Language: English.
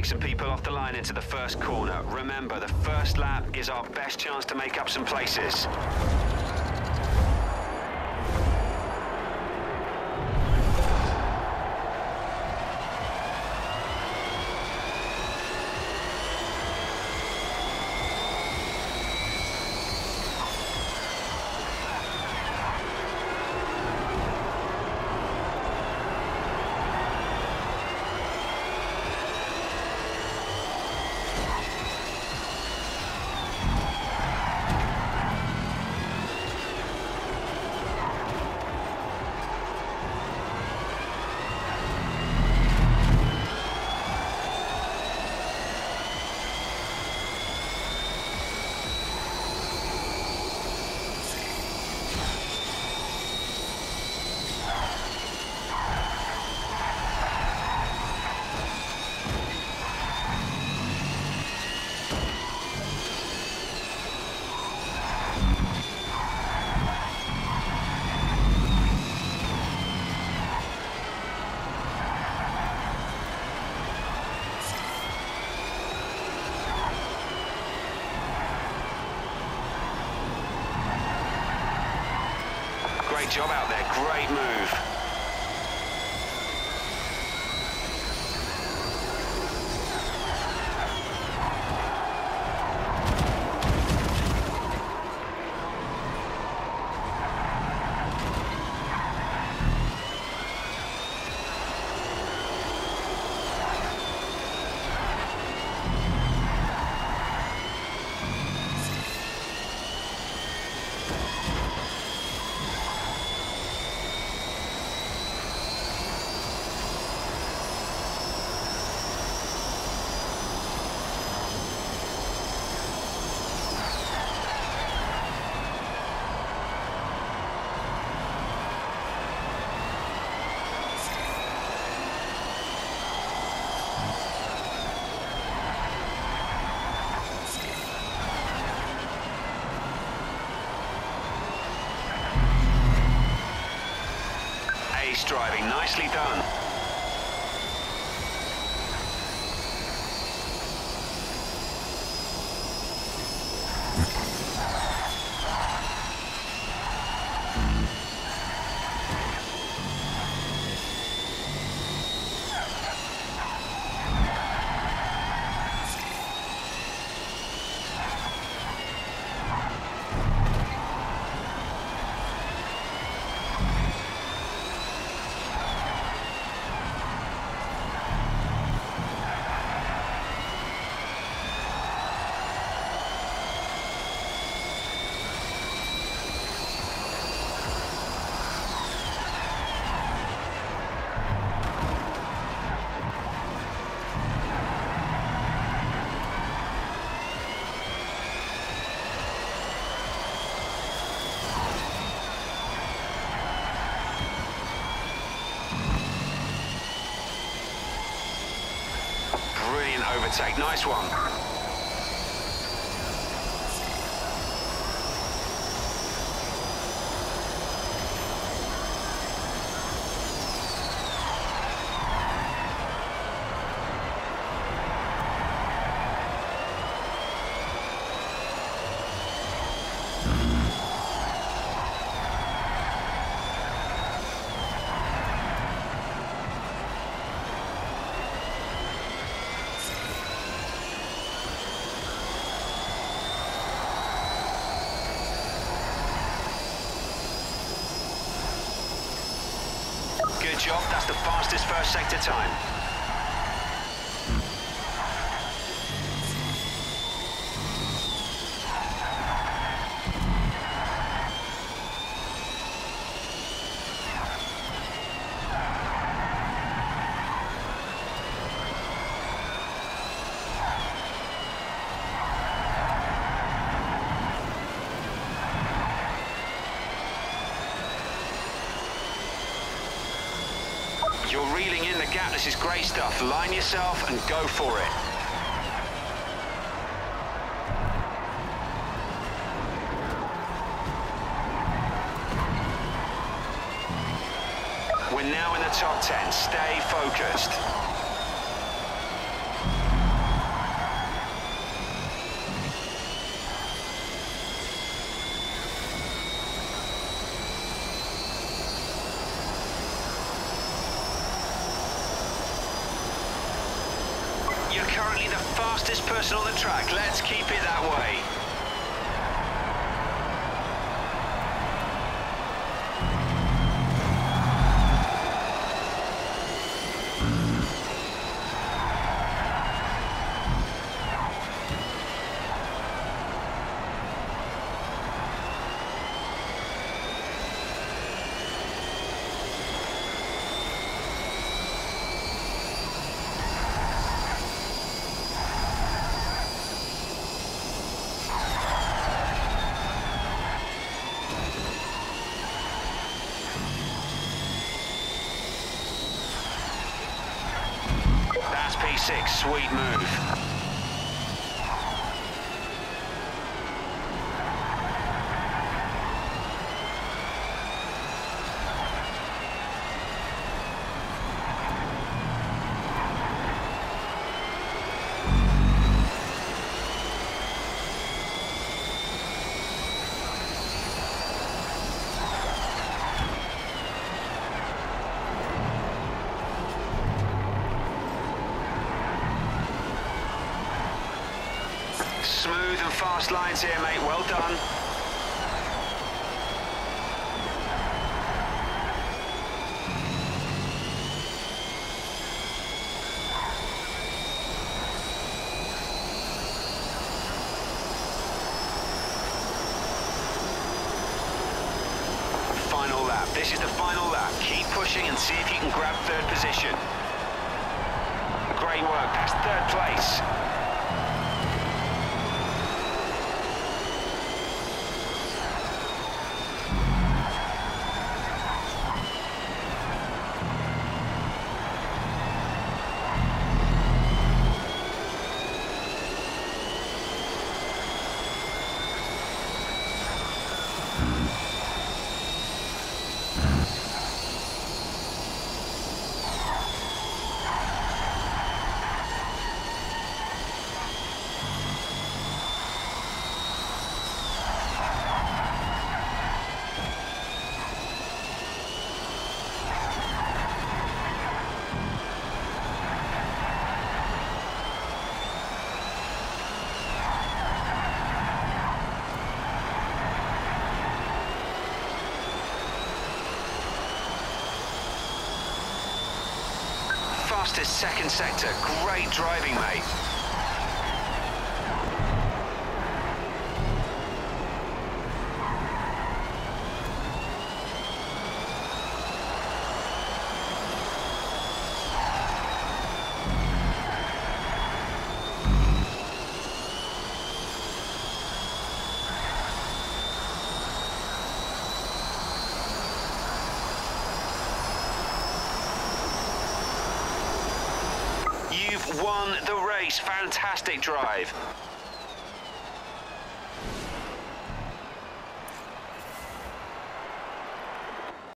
take some people off the line into the first corner. Remember, the first lap is our best chance to make up some places. Great job out there. Great move. Driving. Nicely done. Overtake. Nice one. Job. That's the fastest first sector time. You're reeling in the gap. This is great stuff. Line yourself and go for it. We're now in the top 10. Stay focused. The fastest person on the track. Let's keep it that way. P6, sweet move. Smooth and fast lines here, mate. Well done. Final lap. This is the final lap. Keep pushing and see if you can grab third position. Great work. That's third place. Fastest second sector. Great driving, mate. Won the race. Fantastic drive.